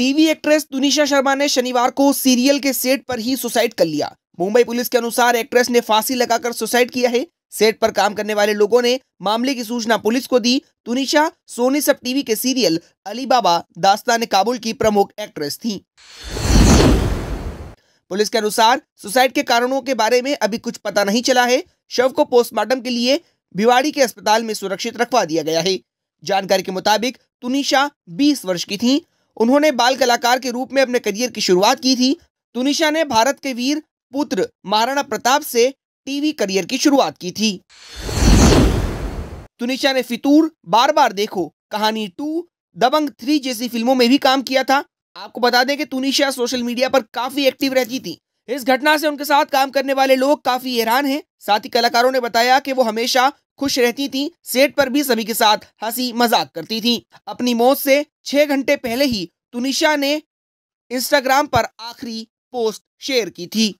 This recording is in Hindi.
टीवी एक्ट्रेस तुनिशा शर्मा ने शनिवार को सीरियल के सेट पर ही सुसाइड कर लिया। मुंबई पुलिस के अनुसार एक्ट्रेस ने फांसी लगाकर सुसाइड किया है। सेट पर काम करने वाले लोगों ने मामले की सूचना पुलिस को दी। तुनिशा सोनी सब टीवी के सीरियल, अलीबाबा दास्तान काबुल की प्रमुख एक्ट्रेस थी। पुलिस के अनुसार सुसाइड के कारणों के बारे में अभी कुछ पता नहीं चला है। शव को पोस्टमार्टम के लिए भिवाड़ी के अस्पताल में सुरक्षित रखवा दिया गया है। जानकारी के मुताबिक तुनिशा 20 वर्ष की थी। उन्होंने बाल कलाकार के रूप में अपने करियर की शुरुआत की थी। तुनिशा ने भारत के वीर पुत्र महाराणा प्रताप से टीवी करियर की शुरुआत की थी। तुनिशा ने फितूर बार बार देखो, कहानी टू, दबंग थ्री जैसी फ़िल्मों में भी काम किया था। आपको बता दें कि तुनिशा सोशल मीडिया पर काफ़ी एक्टिव रहती थी। इस घटना से उनके साथ काम करने वाले लोग काफ़ी हैरान हैं। साथ ही कलाकारों ने बताया कि वो हमेशा खुश रहती थी सेट पर भी सभी के साथ हँसी मज़ाक करती थी। अपनी मौत से छह घंटे पहले ही तुनिशा ने इंस्टाग्राम पर आखिरी पोस्ट शेयर की थी।